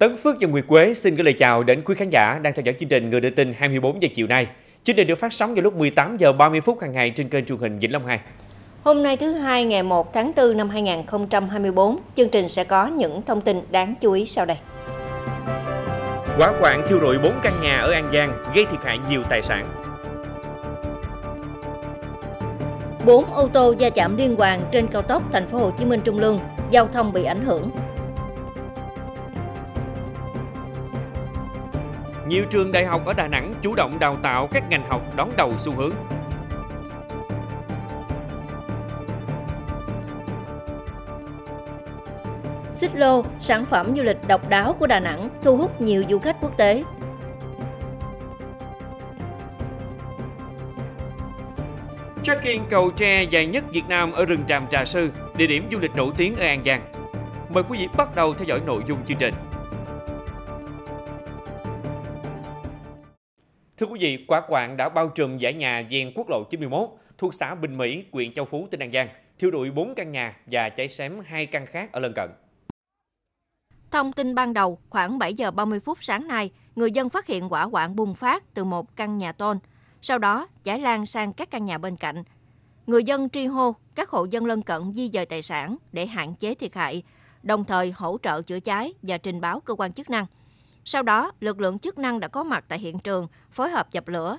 Tấn Phước và Nguyệt Quế xin gửi lời chào đến quý khán giả đang theo dõi chương trình Người đưa tin 24 giờ chiều nay. Chương trình được phát sóng vào lúc 18 giờ 30 phút hàng ngày trên kênh truyền hình Vĩnh Long 2. Hôm nay thứ hai ngày 1 tháng 4 năm 2024, chương trình sẽ có những thông tin đáng chú ý sau đây. Hỏa hoạn thiêu rụi 4 căn nhà ở An Giang gây thiệt hại nhiều tài sản. 4 ô tô va chạm liên hoàn trên cao tốc thành phố Hồ Chí Minh Trung Lương, giao thông bị ảnh hưởng. Nhiều trường đại học ở Đà Nẵng chủ động đào tạo các ngành học đón đầu xu hướng. Xích lô, sản phẩm du lịch độc đáo của Đà Nẵng thu hút nhiều du khách quốc tế. Trekking cầu tre dài nhất Việt Nam ở rừng Tràm Trà Sư, địa điểm du lịch nổi tiếng ở An Giang. Mời quý vị bắt đầu theo dõi nội dung chương trình. Thưa quý vị, quả quạng đã bao trùm dãy nhà ven quốc lộ 91 thuộc xã Bình Mỹ, huyện Châu Phú, tỉnh An Giang, thiêu rụi 4 căn nhà và cháy xém hai căn khác ở lân cận. Thông tin ban đầu, khoảng 7 giờ 30 phút sáng nay, người dân phát hiện quả quạng bùng phát từ một căn nhà tôn. Sau đó, cháy lan sang các căn nhà bên cạnh. Người dân tri hô các hộ dân lân cận di dời tài sản để hạn chế thiệt hại, đồng thời hỗ trợ chữa cháy và trình báo cơ quan chức năng. Sau đó, lực lượng chức năng đã có mặt tại hiện trường, phối hợp dập lửa.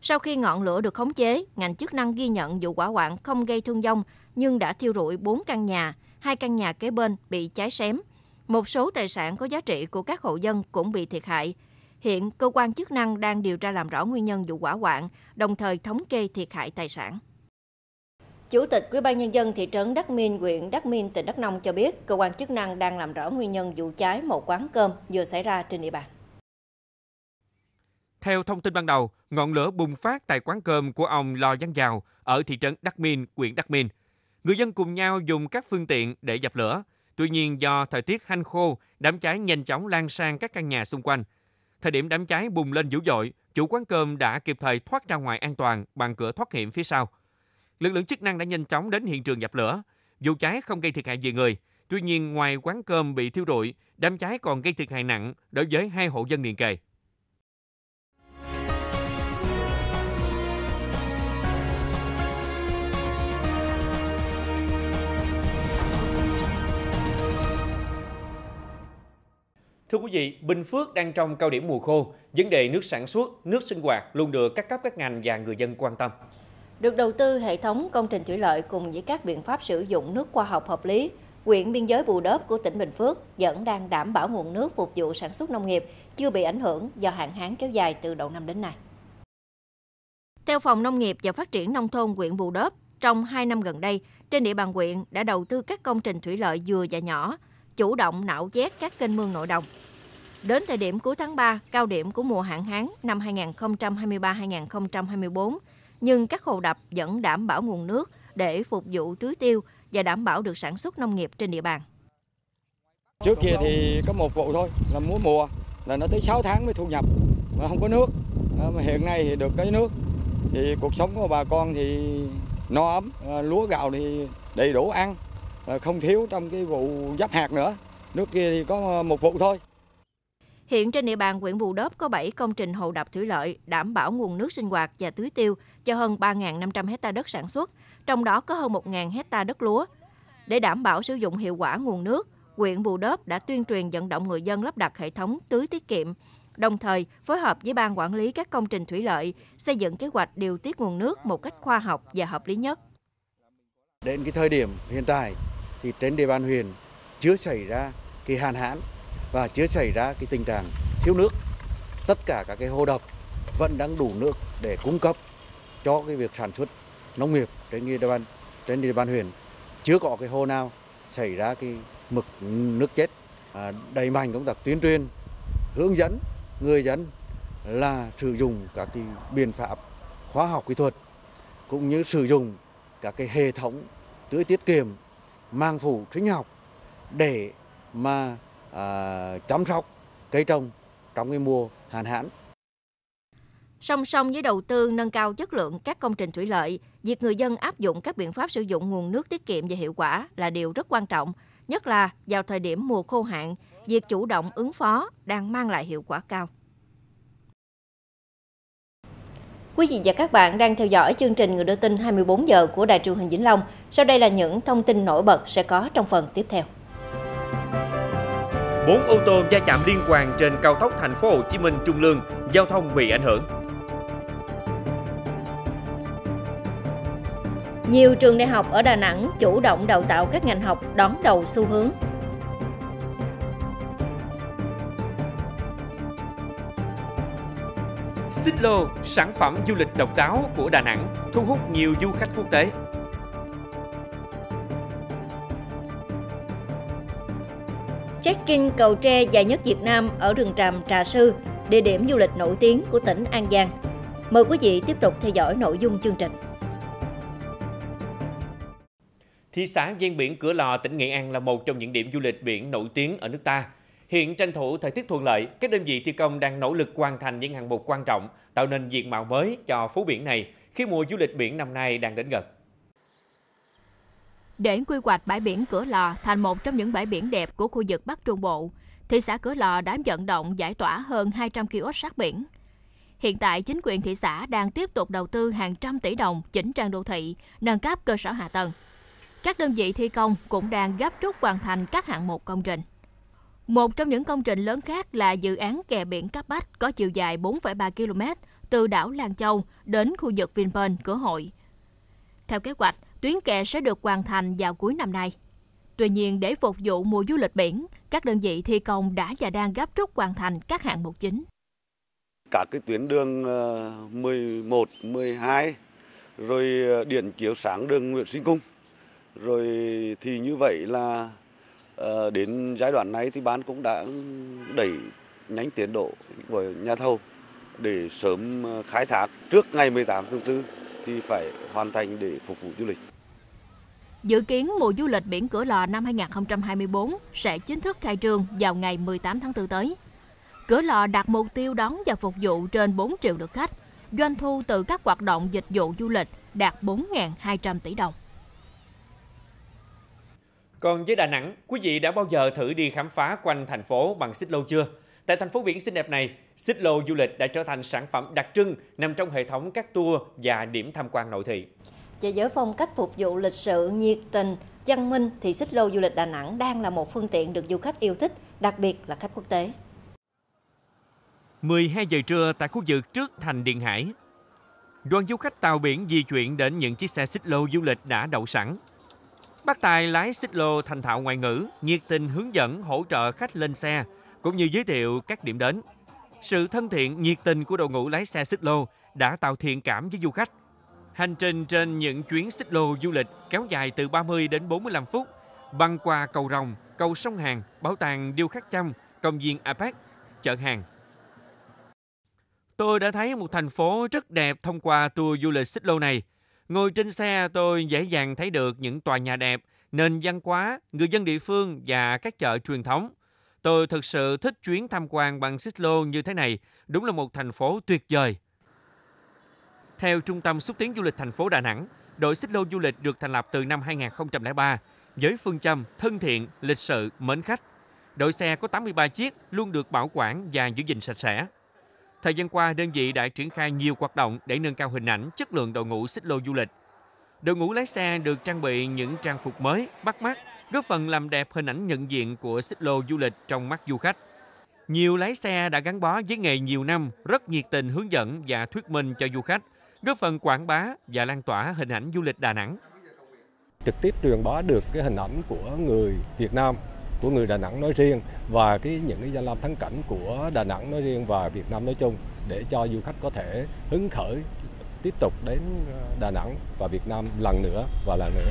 Sau khi ngọn lửa được khống chế, ngành chức năng ghi nhận vụ quả quạng không gây thương vong nhưng đã thiêu rụi 4 căn nhà, hai căn nhà kế bên bị cháy xém. Một số tài sản có giá trị của các hộ dân cũng bị thiệt hại. Hiện cơ quan chức năng đang điều tra làm rõ nguyên nhân vụ quả quạng, đồng thời thống kê thiệt hại tài sản. Chủ tịch Ủy ban nhân dân thị trấn Đắc Minh, huyện Đắc Minh, tỉnh Đắk Nông cho biết, cơ quan chức năng đang làm rõ nguyên nhân vụ cháy một quán cơm vừa xảy ra trên địa bàn. Theo thông tin ban đầu, ngọn lửa bùng phát tại quán cơm của ông Lò Văn Giào ở thị trấn Đắc Minh, huyện Đắc Minh. Người dân cùng nhau dùng các phương tiện để dập lửa. Tuy nhiên do thời tiết hanh khô, đám cháy nhanh chóng lan sang các căn nhà xung quanh. Thời điểm đám cháy bùng lên dữ dội, chủ quán cơm đã kịp thời thoát ra ngoài an toàn bằng cửa thoát hiểm phía sau. Lực lượng chức năng đã nhanh chóng đến hiện trường dập lửa. Vụ cháy không gây thiệt hại về người. Tuy nhiên, ngoài quán cơm bị thiêu rụi, đám cháy còn gây thiệt hại nặng đối với hai hộ dân liền kề. Thưa quý vị, Bình Phước đang trong cao điểm mùa khô, vấn đề nước sản xuất, nước sinh hoạt luôn được các cấp các ngành và người dân quan tâm. Được đầu tư hệ thống công trình thủy lợi cùng với các biện pháp sử dụng nước khoa học hợp lý, huyện biên giới Bù Đốp của tỉnh Bình Phước vẫn đang đảm bảo nguồn nước phục vụ sản xuất nông nghiệp chưa bị ảnh hưởng do hạn hán kéo dài từ đầu năm đến nay. Theo Phòng Nông nghiệp và Phát triển Nông thôn huyện Bù Đốp, trong 2 năm gần đây, trên địa bàn huyện đã đầu tư các công trình thủy lợi vừa và nhỏ, chủ động nạo vét các kênh mương nội đồng. Đến thời điểm cuối tháng 3, cao điểm của mùa hạn hán năm 2023-2024, nhưng các hồ đập vẫn đảm bảo nguồn nước để phục vụ tưới tiêu và đảm bảo được sản xuất nông nghiệp trên địa bàn. Trước kia thì có một vụ thôi, là múa mùa, là nó tới 6 tháng mới thu nhập, mà không có nước. Ờ, mà hiện nay thì được cái nước, thì cuộc sống của bà con thì no ấm, ờ, lúa gạo thì đầy đủ ăn, không thiếu trong cái vụ giáp hạt nữa. Nước kia thì có một vụ thôi. Hiện trên địa bàn huyện Bù Đốp có 7 công trình hồ đập thủy lợi đảm bảo nguồn nước sinh hoạt và tưới tiêu cho hơn 3.500 hecta đất sản xuất, trong đó có hơn 1.000 hecta đất lúa. Để đảm bảo sử dụng hiệu quả nguồn nước, huyện Bù Đốp đã tuyên truyền vận động người dân lắp đặt hệ thống tưới tiết kiệm, đồng thời phối hợp với ban quản lý các công trình thủy lợi xây dựng kế hoạch điều tiết nguồn nước một cách khoa học và hợp lý nhất. Đến cái thời điểm hiện tại thì trên địa bàn huyện chưa xảy ra cái hạn hán và chưa xảy ra cái tình trạng thiếu nước. Tất cả các cái hồ đập vẫn đang đủ nước để cung cấp cho cái việc sản xuất nông nghiệp trên địa bàn trên địa bàn huyện. Chưa có cái hồ nào xảy ra cái mực nước chết. À, đẩy mạnh công tác tuyên truyền, hướng dẫn người dân là sử dụng các cái biện pháp khoa học kỹ thuật cũng như sử dụng các cái hệ thống tưới tiết kiệm mang phủ sinh học để mà à, chăm sóc cây trồng trong cái mùa hạn hán. Song song với đầu tư nâng cao chất lượng các công trình thủy lợi, việc người dân áp dụng các biện pháp sử dụng nguồn nước tiết kiệm và hiệu quả là điều rất quan trọng, nhất là vào thời điểm mùa khô hạn, việc chủ động ứng phó đang mang lại hiệu quả cao. Quý vị và các bạn đang theo dõi chương trình Người đưa tin 24 giờ của Đài truyền hình Vĩnh Long. Sau đây là những thông tin nổi bật sẽ có trong phần tiếp theo. Bốn ô tô va chạm liên hoàn trên cao tốc thành phố Hồ Chí Minh Trung Lương, giao thông bị ảnh hưởng. Nhiều trường đại học ở Đà Nẵng chủ động đào tạo các ngành học đón đầu xu hướng. Xích lô, sản phẩm du lịch độc đáo của Đà Nẵng, thu hút nhiều du khách quốc tế. Check-in cầu tre dài nhất Việt Nam ở rừng tràm Trà Sư, địa điểm du lịch nổi tiếng của tỉnh An Giang. Mời quý vị tiếp tục theo dõi nội dung chương trình. Thị xã ven biển Cửa Lò, tỉnh Nghệ An là một trong những điểm du lịch biển nổi tiếng ở nước ta. Hiện tranh thủ thời tiết thuận lợi, các đơn vị thi công đang nỗ lực hoàn thành những hạng mục quan trọng, tạo nên diện mạo mới cho phố biển này khi mùa du lịch biển năm nay đang đến gần. Để quy hoạch bãi biển Cửa Lò thành một trong những bãi biển đẹp của khu vực Bắc Trung Bộ, thị xã Cửa Lò đã vận động giải tỏa hơn 200 kiosk sát biển. Hiện tại, chính quyền thị xã đang tiếp tục đầu tư hàng trăm tỷ đồng chỉnh trang đô thị, nâng cấp cơ sở hạ tầng. Các đơn vị thi công cũng đang gấp rút hoàn thành các hạng mục công trình. Một trong những công trình lớn khác là dự án kè biển Cáp Bách có chiều dài 4,3 km từ đảo Lan Châu đến khu vực Vinpearl, cửa hội. Theo kế hoạch, tuyến kè sẽ được hoàn thành vào cuối năm nay. Tuy nhiên, để phục vụ mùa du lịch biển, các đơn vị thi công đã và đang gấp rút hoàn thành các hạng mục chính. Các cái tuyến đường ờ, 11, 12, rồi ờ, điện chiếu sáng đường Nguyễn Sinh Cung. Rồi thì như vậy là ờ, đến giai đoạn này thì bán cũng đã đẩy nhanh tiến độ của nhà thầu để sớm khai thác trước ngày 18 tháng 4 thì phải hoàn thành để phục vụ du lịch. Dự kiến mùa du lịch biển Cửa Lò năm 2024 sẽ chính thức khai trương vào ngày 18 tháng 4 tới. Cửa Lò đặt mục tiêu đón và phục vụ trên 4 triệu lượt khách, doanh thu từ các hoạt động dịch vụ du lịch đạt 4.200 tỷ đồng. Còn với Đà Nẵng, quý vị đã bao giờ thử đi khám phá quanh thành phố bằng xích lô chưa? Tại thành phố biển xinh đẹp này, xích lô du lịch đã trở thành sản phẩm đặc trưng nằm trong hệ thống các tour và điểm tham quan nội thị. Và với phong cách phục vụ lịch sự, nhiệt tình, văn minh thì xích lô du lịch Đà Nẵng đang là một phương tiện được du khách yêu thích, đặc biệt là khách quốc tế. 12 giờ trưa tại khu vực trước thành Điện Hải, đoàn du khách tàu biển di chuyển đến những chiếc xe xích lô du lịch đã đậu sẵn. Bác Tài lái xích lô thành thạo ngoại ngữ, nhiệt tình hướng dẫn hỗ trợ khách lên xe, cũng như giới thiệu các điểm đến. Sự thân thiện, nhiệt tình của đội ngũ lái xe xích lô đã tạo thiện cảm với du khách. Hành trình trên những chuyến xích lô du lịch kéo dài từ 30 đến 45 phút, băng qua cầu Rồng, cầu sông Hàn, bảo tàng Điêu Khắc Chăm, công viên APEC, chợ hàng. Tôi đã thấy một thành phố rất đẹp thông qua tour du lịch xích lô này. Ngồi trên xe tôi dễ dàng thấy được những tòa nhà đẹp, nền văn hóa, người dân địa phương và các chợ truyền thống. Tôi thực sự thích chuyến tham quan bằng xích lô như thế này, đúng là một thành phố tuyệt vời. Theo Trung tâm xúc tiến du lịch thành phố Đà Nẵng, đội xích lô du lịch được thành lập từ năm 2003 với phương châm thân thiện, lịch sự, mến khách. Đội xe có 83 chiếc luôn được bảo quản và giữ gìn sạch sẽ. Thời gian qua, đơn vị đã triển khai nhiều hoạt động để nâng cao hình ảnh, chất lượng đội ngũ xích lô du lịch. Đội ngũ lái xe được trang bị những trang phục mới, bắt mắt, góp phần làm đẹp hình ảnh nhận diện của xích lô du lịch trong mắt du khách. Nhiều lái xe đã gắn bó với nghề nhiều năm, rất nhiệt tình hướng dẫn và thuyết minh cho du khách, góp phần quảng bá và lan tỏa hình ảnh du lịch Đà Nẵng. Trực tiếp truyền bá được cái hình ảnh của người Việt Nam, của người Đà Nẵng nói riêng và cái những cái danh lam thắng cảnh của Đà Nẵng nói riêng và Việt Nam nói chung để cho du khách có thể hứng khởi tiếp tục đến Đà Nẵng và Việt Nam lần nữa và lần nữa.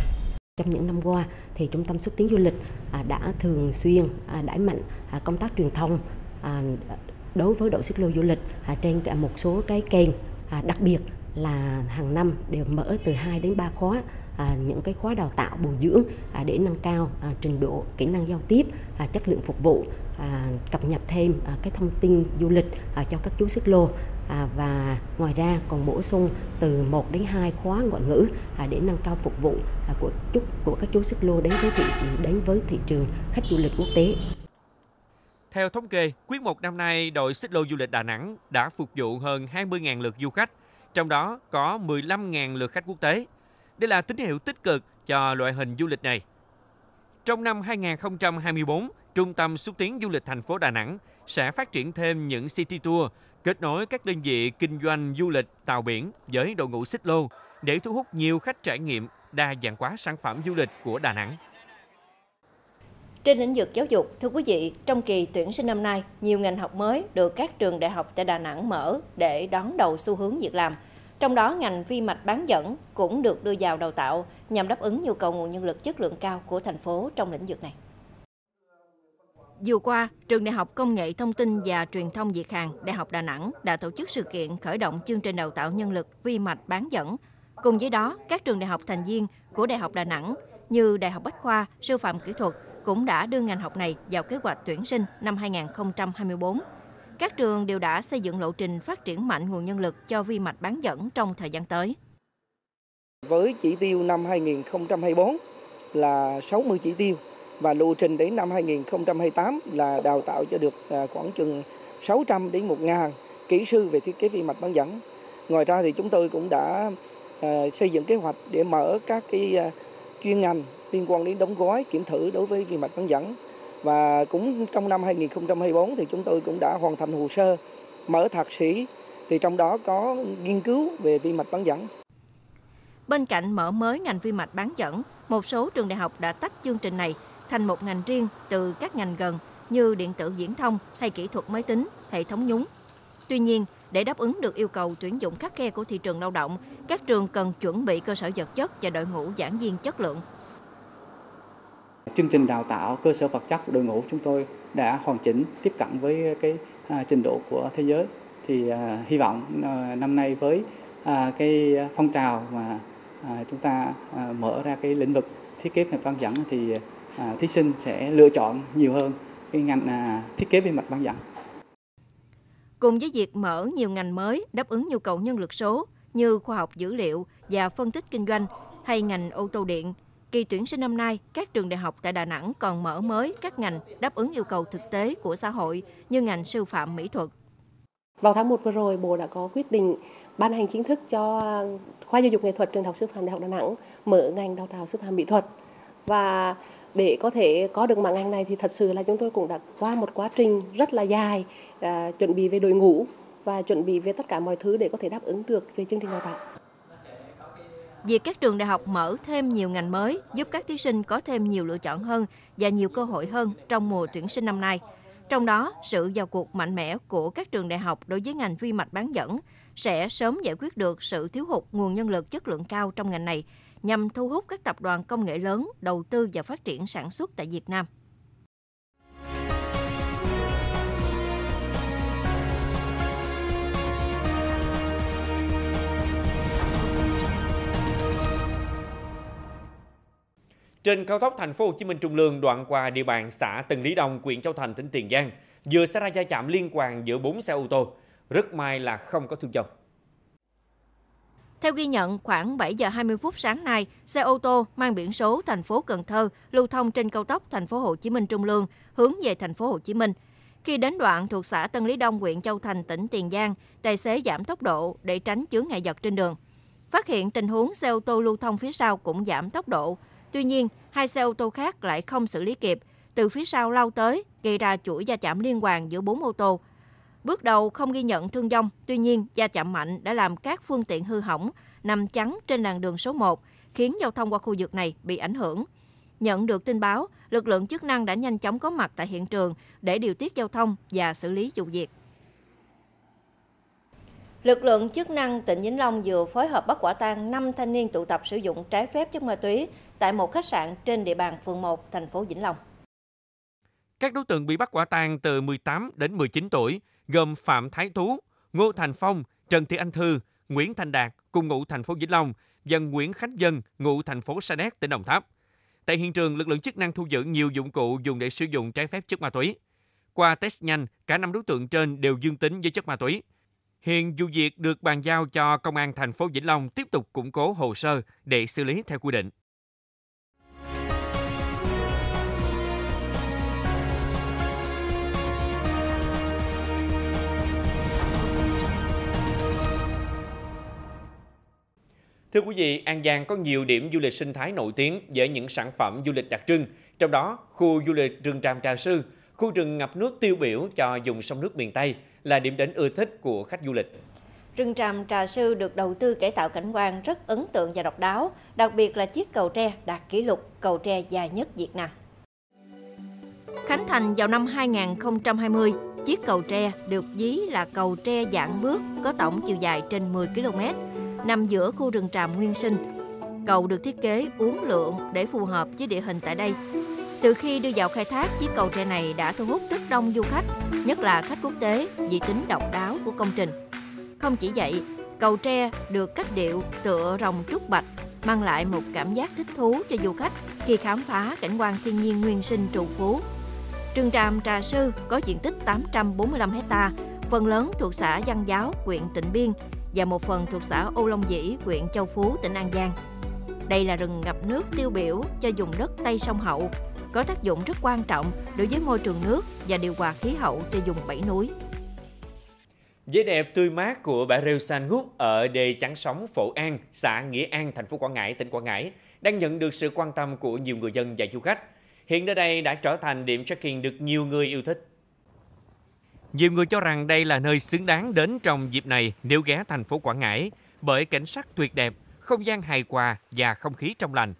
Trong những năm qua thì Trung tâm xúc tiến du lịch à, đã thường xuyên à, đẩy mạnh à, công tác truyền thông đối với đội xích lô du lịch trên một số cái kênh đặc biệt là hàng năm đều mở từ 2 đến 3 khóa à, những cái khóa đào tạo bồi dưỡng à, để nâng cao à, trình độ kỹ năng giao tiếp à, chất lượng phục vụ à, cập nhật thêm à, cái thông tin du lịch à, cho các chú xích lô à, và ngoài ra còn bổ sung từ 1 đến 2 khóa ngoại ngữ à, để nâng cao phục vụ à, của chúc của các chú xích lô đến với thị đến với thị trường khách du lịch quốc tế. Theo thống kê, quý một năm nay, đội xích lô du lịch Đà Nẵng đã phục vụ hơn 20.000 lượt du khách, trong đó có 15.000 lượt khách quốc tế. Đây là tín hiệu tích cực cho loại hình du lịch này. Trong năm 2024, Trung tâm xúc tiến du lịch thành phố Đà Nẵng sẽ phát triển thêm những city tour kết nối các đơn vị kinh doanh du lịch tàu biển với đội ngũ xích lô để thu hút nhiều khách trải nghiệm đa dạng hóa sản phẩm du lịch của Đà Nẵng. Trên lĩnh vực giáo dục, thưa quý vị, trong kỳ tuyển sinh năm nay, nhiều ngành học mới được các trường đại học tại Đà Nẵng mở để đón đầu xu hướng việc làm. Trong đó, ngành vi mạch bán dẫn cũng được đưa vào đào tạo nhằm đáp ứng nhu cầu nguồn nhân lực chất lượng cao của thành phố trong lĩnh vực này. Vừa qua, Trường Đại học Công nghệ Thông tin và Truyền thông Việt Hàn, Đại học Đà Nẵng đã tổ chức sự kiện khởi động chương trình đào tạo nhân lực vi mạch bán dẫn. Cùng với đó, các trường đại học thành viên của Đại học Đà Nẵng như Đại học Bách khoa, Sư phạm Kỹ thuật cũng đã đưa ngành học này vào kế hoạch tuyển sinh năm 2024. Các trường đều đã xây dựng lộ trình phát triển mạnh nguồn nhân lực cho vi mạch bán dẫn trong thời gian tới. Với chỉ tiêu năm 2024 là 60 chỉ tiêu và lộ trình đến năm 2028 là đào tạo cho được à, khoảng chừng 600 đến 1.000 kỹ sư về thiết kế vi mạch bán dẫn. Ngoài ra thì chúng tôi cũng đã à, xây dựng kế hoạch để mở các cái à, chuyên ngành liên quan đến đóng gói kiểm thử đối với vi mạch bán dẫn. Và cũng trong năm 2024 thì chúng tôi cũng đã hoàn thành hồ sơ mở thạc sĩ thì trong đó có nghiên cứu về vi mạch bán dẫn. Bên cạnh mở mới ngành vi mạch bán dẫn, một số trường đại học đã tách chương trình này thành một ngành riêng từ các ngành gần như điện tử viễn thông hay kỹ thuật máy tính, hệ thống nhúng. Tuy nhiên, để đáp ứng được yêu cầu tuyển dụng khắc khe của thị trường lao động, các trường cần chuẩn bị cơ sở vật chất và đội ngũ giảng viên chất lượng. Chương trình đào tạo cơ sở vật chất đội ngũ chúng tôi đã hoàn chỉnh tiếp cận với cái à, trình độ của thế giới. Thì à, hy vọng à, năm nay với à, cái phong trào mà à, chúng ta à, mở ra cái lĩnh vực thiết kế và văn dẫn thì à, thí sinh sẽ lựa chọn nhiều hơn cái ngành à, thiết kế vi mạch bán dẫn. Cùng với việc mở nhiều ngành mới đáp ứng nhu cầu nhân lực số như khoa học dữ liệu và phân tích kinh doanh hay ngành ô tô điện, kỳ tuyển sinh năm nay, các trường đại học tại Đà Nẵng còn mở mới các ngành đáp ứng yêu cầu thực tế của xã hội như ngành sư phạm mỹ thuật. Vào tháng 1 vừa rồi, Bộ đã có quyết định ban hành chính thức cho khoa giáo dục nghệ thuật trường đại học sư phạm Đại học Đà Nẵng mở ngành đào tạo sư phạm mỹ thuật. Và để có thể có được mạng ngành này thì thật sự là chúng tôi cũng đã qua một quá trình rất là dài à, chuẩn bị về đội ngũ và chuẩn bị về tất cả mọi thứ để có thể đáp ứng được về chương trình đào tạo. Việc các trường đại học mở thêm nhiều ngành mới giúp các thí sinh có thêm nhiều lựa chọn hơn và nhiều cơ hội hơn trong mùa tuyển sinh năm nay. Trong đó, sự vào cuộc mạnh mẽ của các trường đại học đối với ngành vi mạch bán dẫn sẽ sớm giải quyết được sự thiếu hụt nguồn nhân lực chất lượng cao trong ngành này nhằm thu hút các tập đoàn công nghệ lớn đầu tư và phát triển sản xuất tại Việt Nam. Trên cao tốc thành phố Hồ Chí Minh Trung Lương đoạn qua địa bàn xã Tân Lý Đông, huyện Châu Thành, tỉnh Tiền Giang, vừa xảy ra va chạm liên quan giữa 4 xe ô tô. Rất may là không có thương vong. Theo ghi nhận, khoảng 7 giờ 20 phút sáng nay, xe ô tô mang biển số thành phố Cần Thơ lưu thông trên cao tốc thành phố Hồ Chí Minh Trung Lương hướng về thành phố Hồ Chí Minh. Khi đến đoạn thuộc xã Tân Lý Đông, huyện Châu Thành, tỉnh Tiền Giang, tài xế giảm tốc độ để tránh chướng ngại vật trên đường. Phát hiện tình huống xe ô tô lưu thông phía sau cũng giảm tốc độ. Tuy nhiên, hai xe ô tô khác lại không xử lý kịp, từ phía sau lao tới, gây ra chuỗi va chạm liên hoàn giữa bốn ô tô. Bước đầu không ghi nhận thương vong, tuy nhiên va chạm mạnh đã làm các phương tiện hư hỏng, nằm chắn trên làn đường số 1, khiến giao thông qua khu vực này bị ảnh hưởng. Nhận được tin báo, lực lượng chức năng đã nhanh chóng có mặt tại hiện trường để điều tiết giao thông và xử lý vụ việc. Lực lượng chức năng tỉnh Vĩnh Long vừa phối hợp bắt quả tang 5 thanh niên tụ tập sử dụng trái phép chất ma túy tại một khách sạn trên địa bàn phường 1, thành phố Vĩnh Long. Các đối tượng bị bắt quả tang từ 18 đến 19 tuổi, gồm Phạm Thái Tú, Ngô Thành Phong, Trần Thị Anh Thư, Nguyễn Thành Đạt cùng ngụ thành phố Vĩnh Long và Nguyễn Khánh Dân ngụ thành phố Sa Đéc tỉnh Đồng Tháp. Tại hiện trường, lực lượng chức năng thu giữ nhiều dụng cụ dùng để sử dụng trái phép chất ma túy. Qua test nhanh, cả năm đối tượng trên đều dương tính với chất ma túy. Hiện vụ việc được bàn giao cho công an thành phố Vĩnh Long tiếp tục củng cố hồ sơ để xử lý theo quy định. Thưa quý vị, An Giang có nhiều điểm du lịch sinh thái nổi tiếng với những sản phẩm du lịch đặc trưng. Trong đó, khu du lịch rừng Tràm Trà Sư, khu rừng ngập nước tiêu biểu cho vùng sông nước miền Tây là điểm đến ưa thích của khách du lịch. Rừng Tràm Trà Sư được đầu tư cải tạo cảnh quan rất ấn tượng và độc đáo, đặc biệt là chiếc cầu tre đạt kỷ lục cầu tre dài nhất Việt Nam. Khánh thành vào năm 2020, chiếc cầu tre được ví là cầu tre dạng bước có tổng chiều dài trên 10 km, nằm giữa khu rừng tràm nguyên sinh. Cầu được thiết kế uốn lượn để phù hợp với địa hình tại đây. Từ khi đưa vào khai thác, chiếc cầu tre này đã thu hút rất đông du khách, nhất là khách quốc tế vì tính độc đáo của công trình. Không chỉ vậy, cầu tre được cách điệu tựa rồng trúc bạch, mang lại một cảm giác thích thú cho du khách khi khám phá cảnh quan thiên nhiên nguyên sinh trù phú. Trường tràm Trà Sư có diện tích 845 hecta, phần lớn thuộc xã Văn Giáo, huyện Tịnh Biên và một phần thuộc xã Âu Long Dĩ, huyện Châu Phú, tỉnh An Giang. Đây là rừng ngập nước tiêu biểu cho vùng đất Tây sông Hậu, có tác dụng rất quan trọng đối với môi trường nước và điều hòa khí hậu cho vùng bảy núi. Vẻ đẹp tươi mát của bãi rêu san hút ở đê chắn sóng Phổ An, xã Nghĩa An, thành phố Quảng Ngãi, tỉnh Quảng Ngãi đang nhận được sự quan tâm của nhiều người dân và du khách. Hiện nơi đây đã trở thành điểm trekking được nhiều người yêu thích. Nhiều người cho rằng đây là nơi xứng đáng đến trong dịp này nếu ghé thành phố Quảng Ngãi bởi cảnh sắc tuyệt đẹp, không gian hài hòa và không khí trong lành.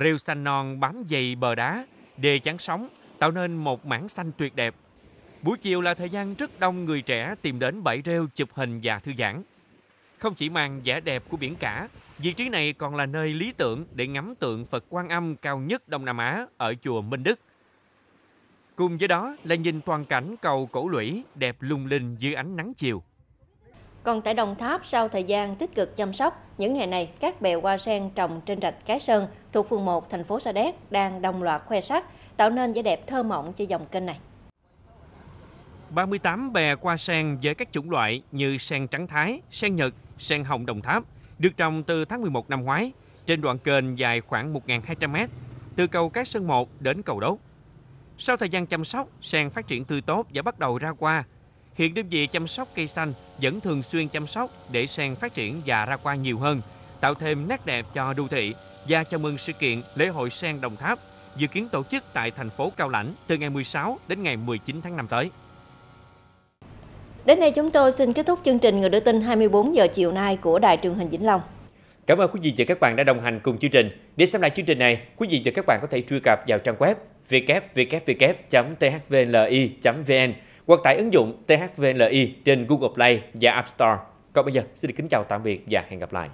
Rêu xanh non bám dày bờ đá, đê chắn sóng tạo nên một mảng xanh tuyệt đẹp. Buổi chiều là thời gian rất đông người trẻ tìm đến bãi rêu chụp hình và thư giãn. Không chỉ mang vẻ đẹp của biển cả, vị trí này còn là nơi lý tưởng để ngắm tượng Phật Quan Âm cao nhất Đông Nam Á ở chùa Minh Đức. Cùng với đó là nhìn toàn cảnh cầu Cổ Lũy đẹp lung linh dưới ánh nắng chiều. Còn tại Đồng Tháp, sau thời gian tích cực chăm sóc, những ngày này các bè hoa sen trồng trên rạch Cái Sơn thuộc phường 1 thành phố Sa Đéc đang đồng loạt khoe sắc, tạo nên vẻ đẹp thơ mộng cho dòng kênh này. 38 bè hoa sen với các chủng loại như sen trắng thái, sen nhật, sen hồng Đồng Tháp được trồng từ tháng 11 năm ngoái trên đoạn kênh dài khoảng 1.200m từ cầu Cái Sơn 1 đến cầu Đốt. Sau thời gian chăm sóc, sen phát triển tươi tốt và bắt đầu ra hoa. Hiện đơn vị chăm sóc cây xanh vẫn thường xuyên chăm sóc để sen phát triển và ra hoa nhiều hơn, tạo thêm nét đẹp cho đô thị và chào mừng sự kiện lễ hội sen Đồng Tháp dự kiến tổ chức tại thành phố Cao Lãnh từ ngày 16 đến ngày 19 tháng 5 tới. Đến đây chúng tôi xin kết thúc chương trình Người đưa tin 24 giờ chiều nay của Đài truyền hình Vĩnh Long. Cảm ơn quý vị và các bạn đã đồng hành cùng chương trình. Để xem lại chương trình này, quý vị và các bạn có thể truy cập vào trang web www.thvli.vn hoặc tải ứng dụng THVLI trên Google Play và App Store. Còn bây giờ, xin được kính chào tạm biệt và hẹn gặp lại.